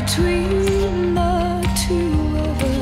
between the two of us.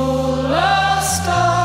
full of stars.